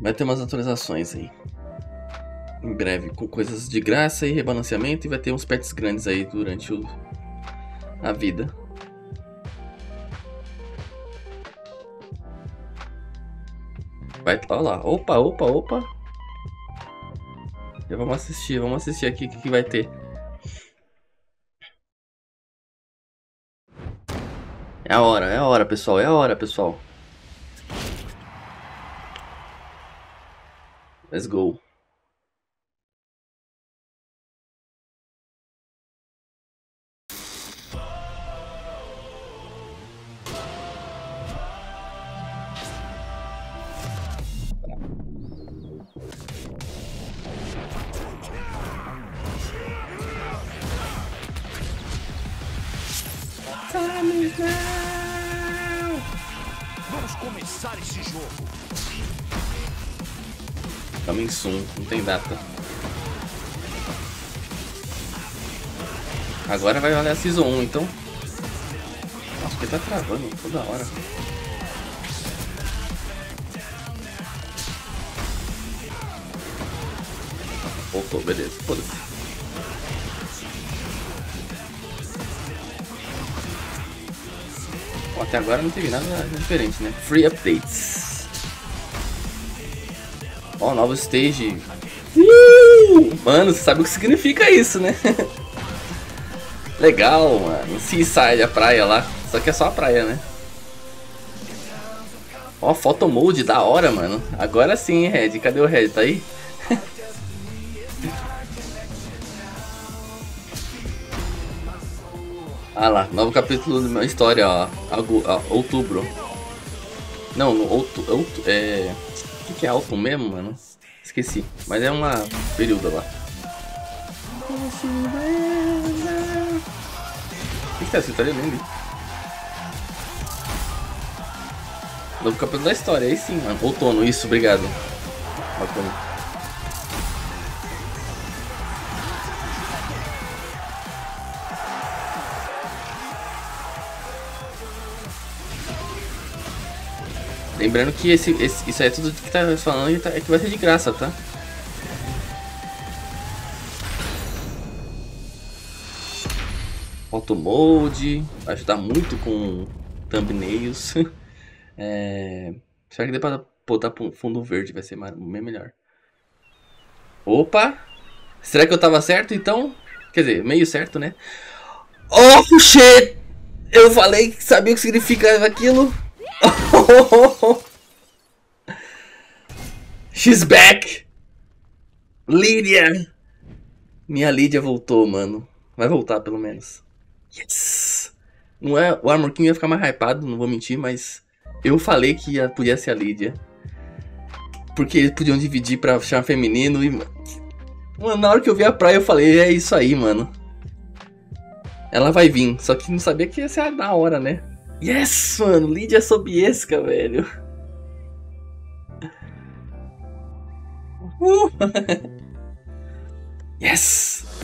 Vai ter umas atualizações aí. Em breve, com coisas de graça e rebalanceamento. E vai ter uns pets grandes aí durante o... a vida. Vai. Olha lá. Opa, opa, opa. Já vamos assistir. Vamos assistir aqui o que, que vai ter. É a hora, é a hora, pessoal, é a hora, pessoal. Let's go. Vamos começar esse jogo. Coming soon, não tem data. Agora vai valer a Season 1, então. Nossa, porque tá travando toda hora. Voltou, beleza, foda-se. Bom, até agora não teve nada diferente, né? Free updates. Ó, novo stage. Uh! Mano, você sabe o que significa isso, né? Legal, mano. Seaside, a praia lá. Só que é só a praia, né? Ó, photo mode, da hora, mano. Agora sim, hein, Red. Cadê o Red? Tá aí? ah lá, novo capítulo da minha história, ó. Algo, ó outubro. Não, no outu, é... O que, que é Alton mesmo, mano? Esqueci. Mas é uma período lá. O que tá escrito ali? Eu nem li. Novo capítulo da história, aí sim, mano. Outono, isso, obrigado. Bacana. Lembrando que esse, esse, isso é tudo que tá falando é que vai ser de graça, tá? Auto Mode, vai ajudar muito com thumbnails. é... Será que dá pra botar fundo verde? Vai ser bem melhor. Opa! Será que eu tava certo então? Quer dizer, meio certo, né? Oh shit! Eu falei que sabia o que significa aquilo. She's back! Lídia! Minha Lídia voltou, mano. Vai voltar, pelo menos. Yes! Não é, o Armor King ia ficar mais hypado, não vou mentir, mas... Eu falei que ia, podia ser a Lídia. Porque eles podiam dividir pra chamar feminino e... Mano, na hora que eu vi a praia eu falei, é isso aí, mano. Ela vai vir, só que não sabia que ia ser na hora, né? Yes, mano, Lídia Sobiesca, velho. Uh. yes!